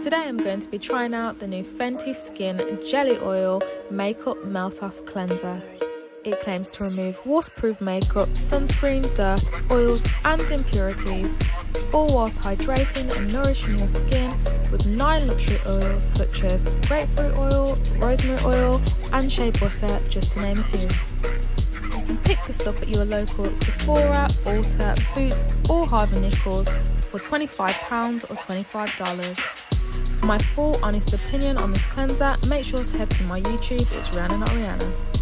Today I'm going to be trying out the new Fenty Skin Jelly Oil Makeup Melt Off Cleanser. It claims to remove waterproof makeup, sunscreen, dirt, oils and impurities, all whilst hydrating and nourishing your skin with 9 luxury oils such as grapefruit oil, rosemary oil and shea butter just to name a few. You can pick this up at your local Sephora, Ulta, Boots or Harvey Nichols for £25 or $25. For my full honest opinion on this cleanser, make sure to head to my YouTube, it's Rhianna Not Rihanna.